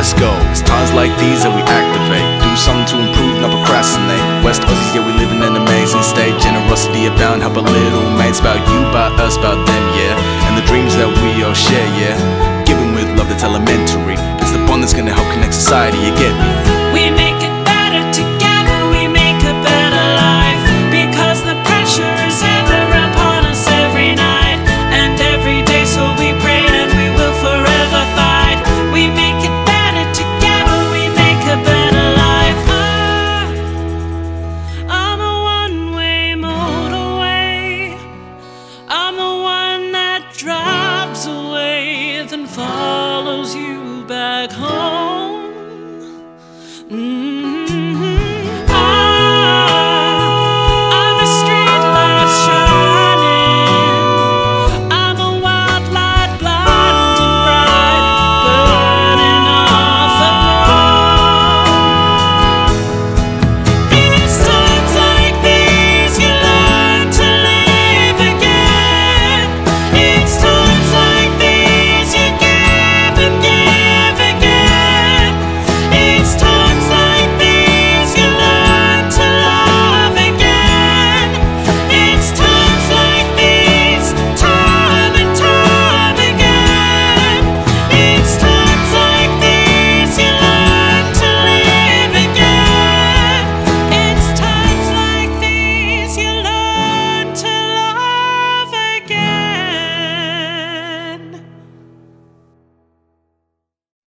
Let's go. It's times like these that we activate. Do something to improve, not procrastinate. West Aussies, yeah, we live in an amazing state. Generosity abound, help a little mates. About you, about us, about them, yeah. And the dreams that we all share, yeah. Giving with love that's elementary. It's the bond that's gonna help connect society, you get me.